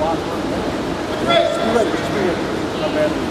Just be ready. Just be ready.